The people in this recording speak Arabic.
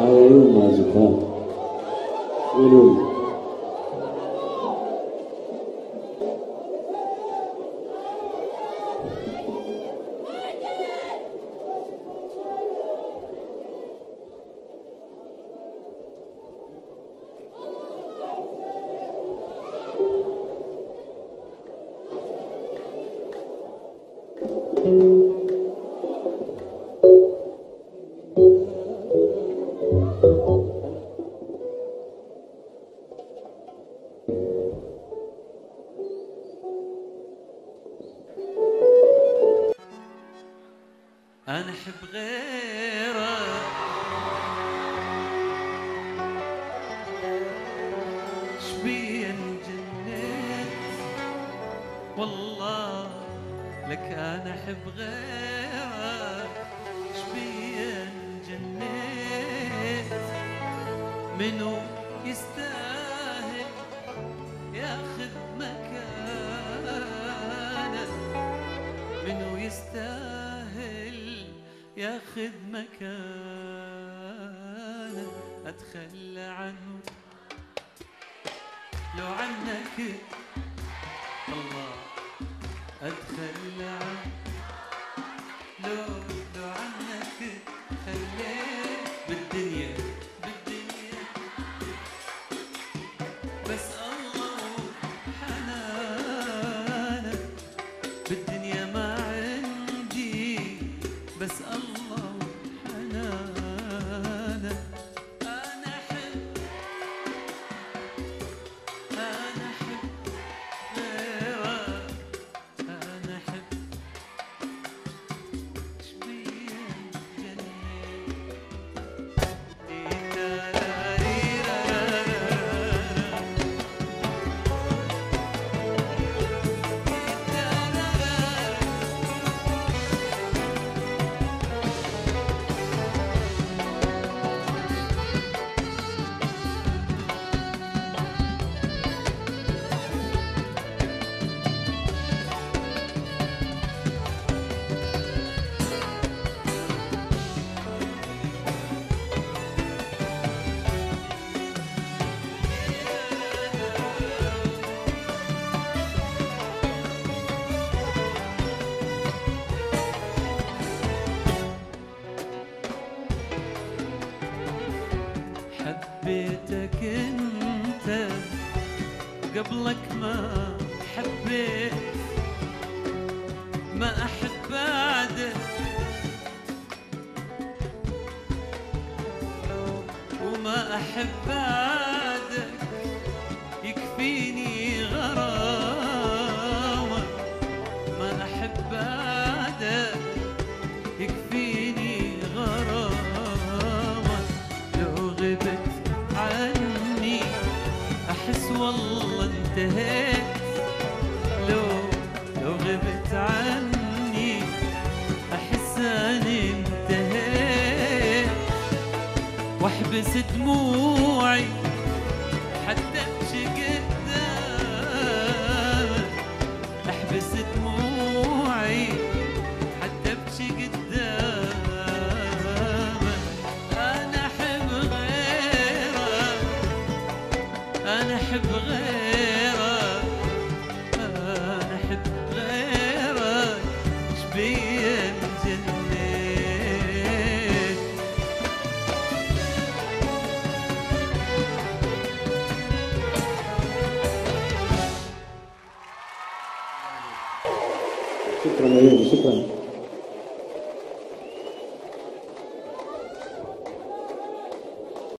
Aí eu mais o campo, orou thank hum. أنا احب غيره شبيه انجنيت والله لك أنا احب غيرك شبيه انجنيت منو يستاهل ياخذ مكانك منو يستاهل ياخذ مكانه أتخلى عنه. لو عنك الله أتخلى عنه. لو حبيتك انت قبلك ما حبيت ما أحب بعدك وما أحب بعدك والله انتهيت. لو لو غبت عني أحس اني انتهيت. واحبس دموعي حتى أمشي قدامك أحبس دموعي حتى ابكي قدامك أنا أحب غيرك. أنا أحب غيرك. 그런 의견이 있을 겁니다.